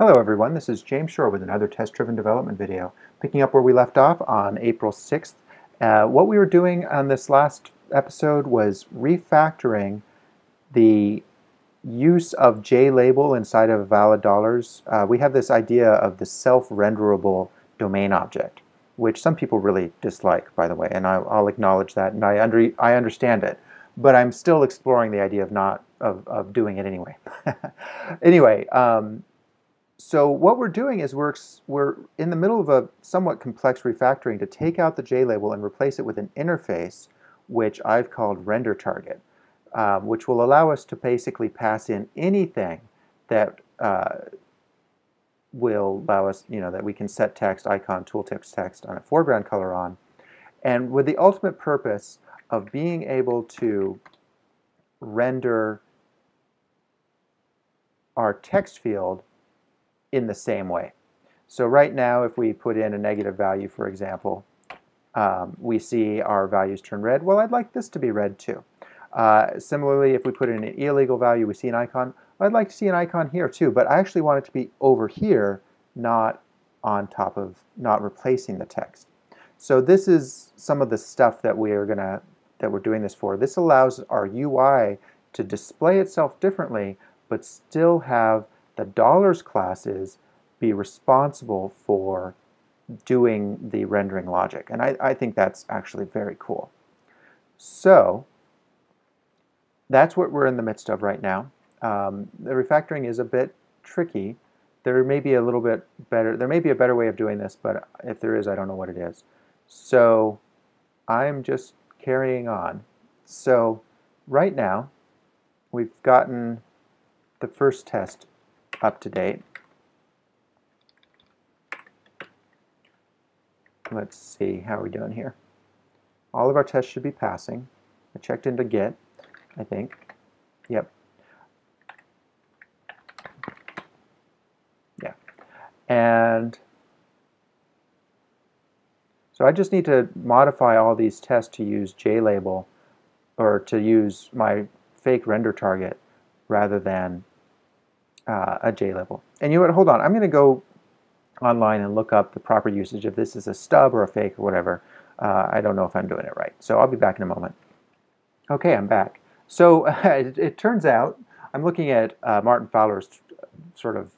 Hello everyone, this is James Shore with another test-driven development video. Picking up where we left off on April 6th, uh, what we were doing on this last episode was refactoring the use of JLabel inside of valid dollars. Uh, we have this idea of the self-renderable domain object, which some people really dislike, by the way, and I'll, I'll acknowledge that, and I, under, I understand it, but I'm still exploring the idea of not of, of doing it anyway. anyway, um, so what we're doing is we're, we're in the middle of a somewhat complex refactoring to take out the J label and replace it with an interface which I've called render target, um, which will allow us to basically pass in anything that uh, will allow us, you know, that we can set text, icon, tooltips text on a foreground color on, and with the ultimate purpose of being able to render our text field in the same way. So right now, if we put in a negative value, for example, um, we see our values turn red. Well, I'd like this to be red too. Uh, similarly, if we put in an illegal value, we see an icon. I'd like to see an icon here too, but I actually want it to be over here, not on top of, not replacing the text. So this is some of the stuff that we are gonna, that we're doing this for. This allows our UI to display itself differently, but still have the dollars class is be responsible for doing the rendering logic. And I, I think that's actually very cool. So that's what we're in the midst of right now. Um, the refactoring is a bit tricky. There may be a little bit better, there may be a better way of doing this, but if there is, I don't know what it is. So I'm just carrying on. So right now, we've gotten the first test up to date. Let's see, how we're we doing here? All of our tests should be passing. I checked into Git, I think. Yep. Yeah. And so I just need to modify all these tests to use JLabel or to use my fake render target rather than uh, a JLabel. And you know what, hold on, I'm going to go online and look up the proper usage if this is a stub or a fake or whatever. Uh, I don't know if I'm doing it right. So I'll be back in a moment. Okay, I'm back. So it, it, turns out, I'm looking at uh, Martin Fowler's sort of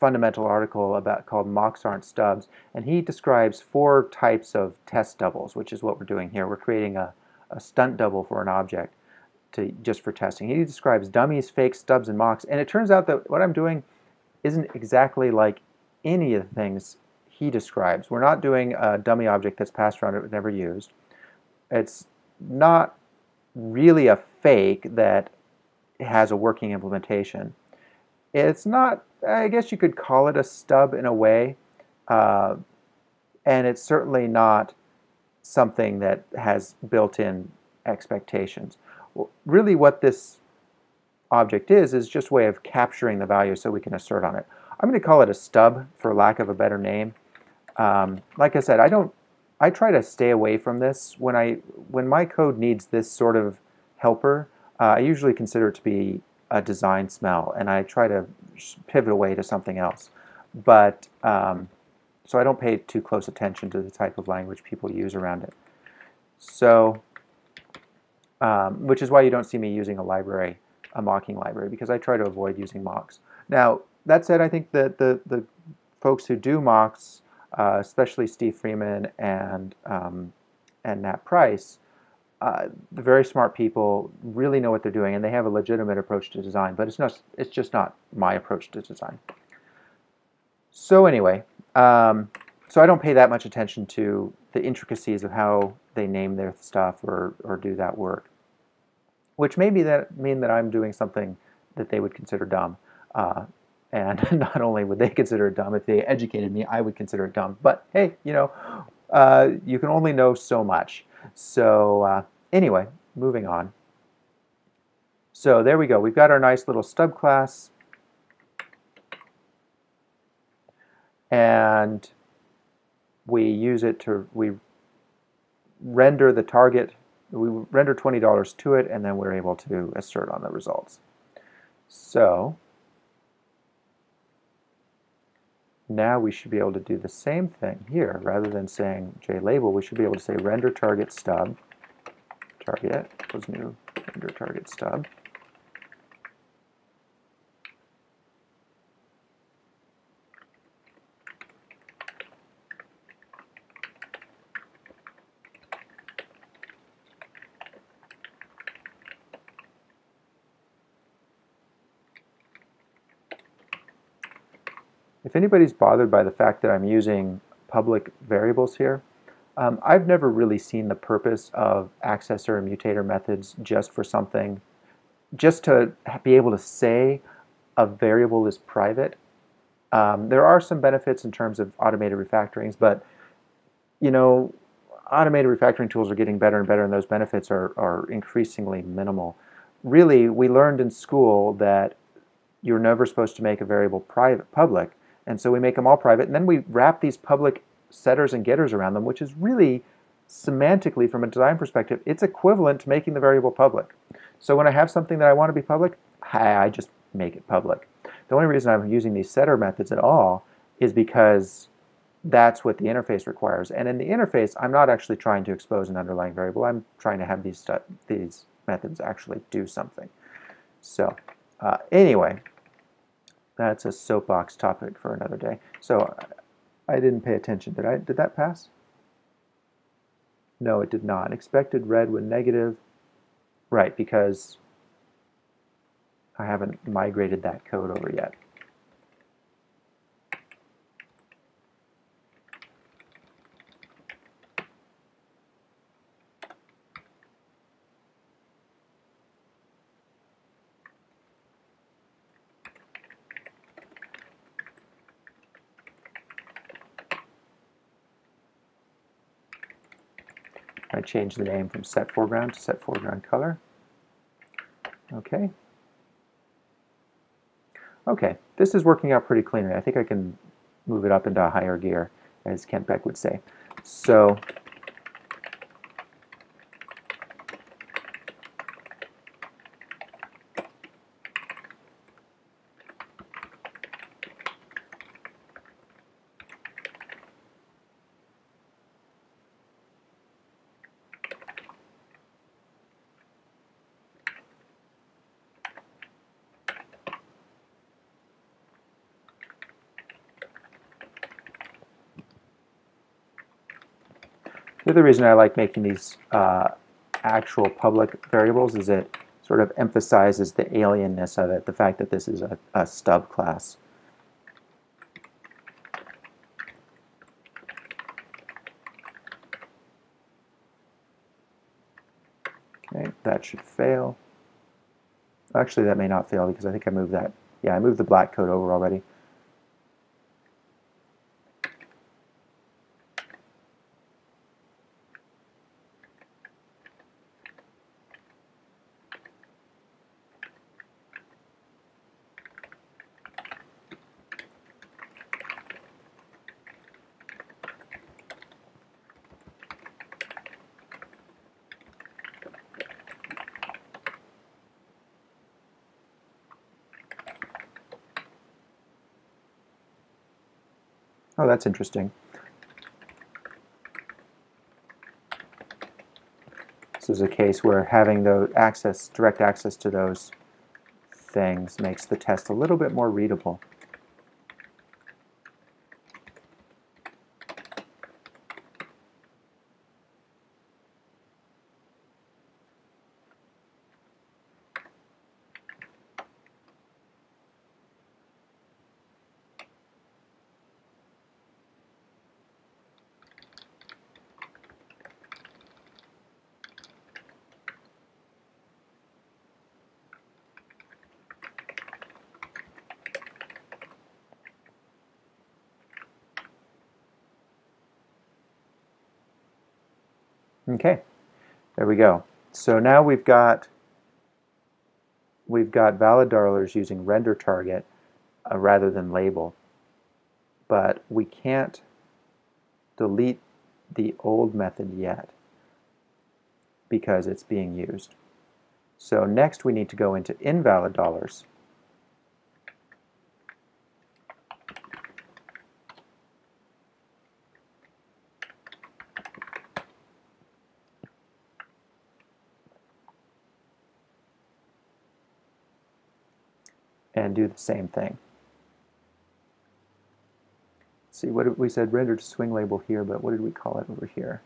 fundamental article about called mocks aren't stubs, and he describes four types of test doubles, which is what we're doing here. We're creating a, a stunt double for an object to just for testing. He describes dummies, fakes, stubs, and mocks, and it turns out that what I'm doing isn't exactly like any of the things he describes. We're not doing a dummy object that's passed around but never used. It's not really a fake that has a working implementation. It's not, I guess you could call it a stub in a way, uh, and it's certainly not something that has built-in expectations really what this object is, is just a way of capturing the value so we can assert on it. I'm going to call it a stub for lack of a better name. Um, like I said, I don't, I try to stay away from this. When I, when my code needs this sort of helper, uh, I usually consider it to be a design smell, and I try to pivot away to something else. But, um, so I don't pay too close attention to the type of language people use around it. So um, which is why you don't see me using a library, a mocking library, because I try to avoid using mocks. Now, that said, I think that the, the folks who do mocks, uh, especially Steve Freeman and, um, and Nat Pryce, uh, the very smart people really know what they're doing and they have a legitimate approach to design, but it's, not, it's just not my approach to design. So anyway, um, so I don't pay that much attention to the intricacies of how they name their stuff or, or do that work which may be that mean that I'm doing something that they would consider dumb. Uh, and not only would they consider it dumb, if they educated me, I would consider it dumb. But hey, you know, uh, you can only know so much. So uh, anyway, moving on. So there we go. We've got our nice little stub class. And we use it to, we render the target we render $20 to it, and then we're able to assert on the results. So now we should be able to do the same thing here. Rather than saying JLabel, we should be able to say render target stub, target was new render target stub. If anybody's bothered by the fact that I'm using public variables here, um, I've never really seen the purpose of accessor and mutator methods just for something, just to be able to say a variable is private. Um, there are some benefits in terms of automated refactorings, but you know, automated refactoring tools are getting better and better, and those benefits are, are increasingly minimal. Really, we learned in school that you're never supposed to make a variable private public, and so we make them all private, and then we wrap these public setters and getters around them, which is really semantically, from a design perspective, it's equivalent to making the variable public. So when I have something that I want to be public, I just make it public. The only reason I'm using these setter methods at all is because that's what the interface requires. And in the interface, I'm not actually trying to expose an underlying variable. I'm trying to have these, these methods actually do something. So uh, anyway, that's a soapbox topic for another day. So I didn't pay attention. Did I? Did that pass? No, it did not. Expected red when negative. Right, because I haven't migrated that code over yet. I change the name from set foreground to set foreground color. Okay. Okay, this is working out pretty cleanly. I think I can move it up into a higher gear, as Kent Beck would say. So The other reason I like making these uh, actual public variables is it sort of emphasizes the alienness of it, the fact that this is a, a stub class. Okay, that should fail. Actually, that may not fail because I think I moved that. Yeah, I moved the black code over already. Oh, that's interesting. This is a case where having the access, direct access to those things makes the test a little bit more readable. Okay, there we go. So now we've got we've got valid dollars using render target uh, rather than label, but we can't delete the old method yet because it's being used. So next we need to go into invalid dollars and do the same thing. See, what we said rendered swing label here, but what did we call it over here?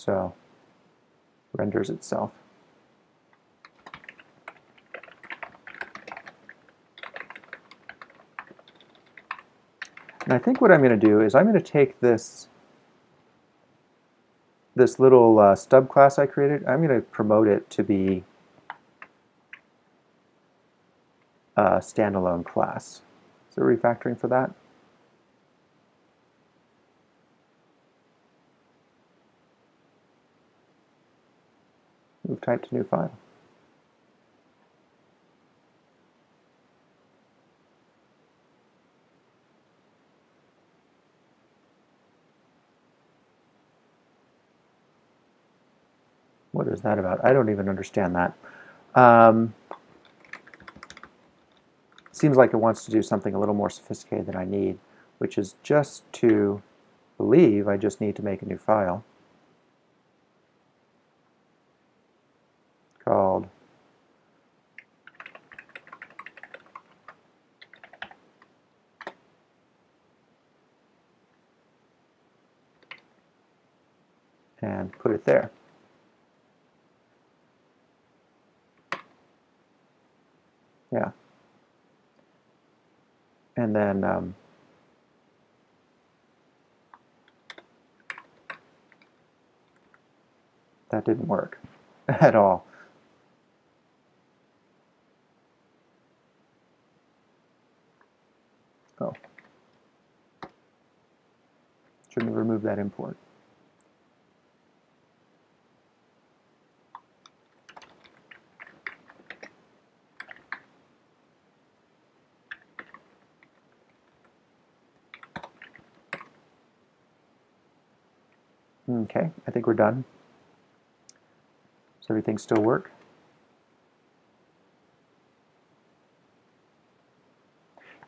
So renders itself. And I think what I'm going to do is I'm going to take this this little uh, stub class I created, I'm going to promote it to be a standalone class. Is there refactoring for that? Move type to new file. What is that about? I don't even understand that. Um, seems like it wants to do something a little more sophisticated than I need, which is just to believe I just need to make a new file. called and put it there. Yeah. And then um, that didn't work at all. Oh. Shouldn't have removed that import. Okay, I think we're done. Does everything still work?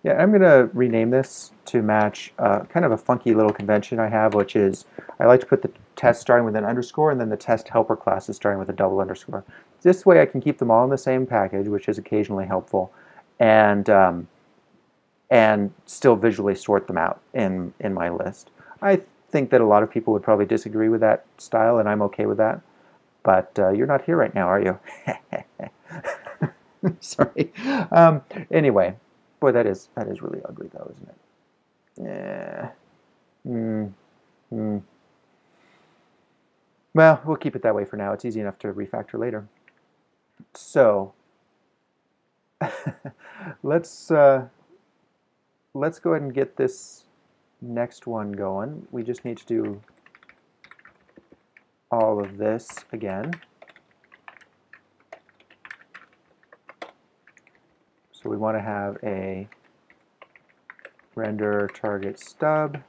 Yeah, I'm going to rename this to match uh, kind of a funky little convention I have, which is I like to put the test starting with an underscore and then the test helper classes starting with a double underscore. This way I can keep them all in the same package, which is occasionally helpful, and um, and still visually sort them out in, in my list. I think that a lot of people would probably disagree with that style, and I'm okay with that. But uh, you're not here right now, are you? Sorry. Um, anyway, Boy, that is that is really ugly, though, isn't it? Yeah. Hmm. Hmm. Well, we'll keep it that way for now. It's easy enough to refactor later. So let's uh, let's go ahead and get this next one going. We just need to do all of this again. So we want to have a render target stub.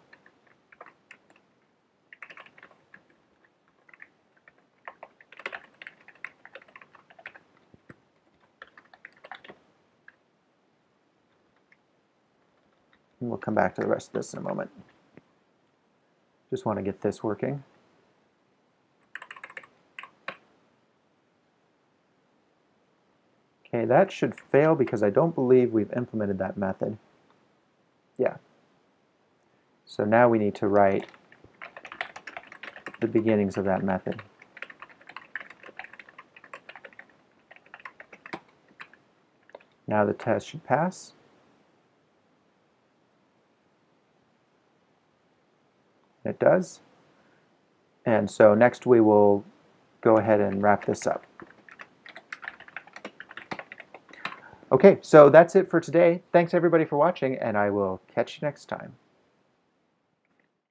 And we'll come back to the rest of this in a moment. Just want to get this working. Okay, that should fail because I don't believe we've implemented that method. Yeah. So now we need to write the beginnings of that method. Now the test should pass. It does. And so next we will go ahead and wrap this up. Okay, so that's it for today. Thanks everybody for watching, and I will catch you next time.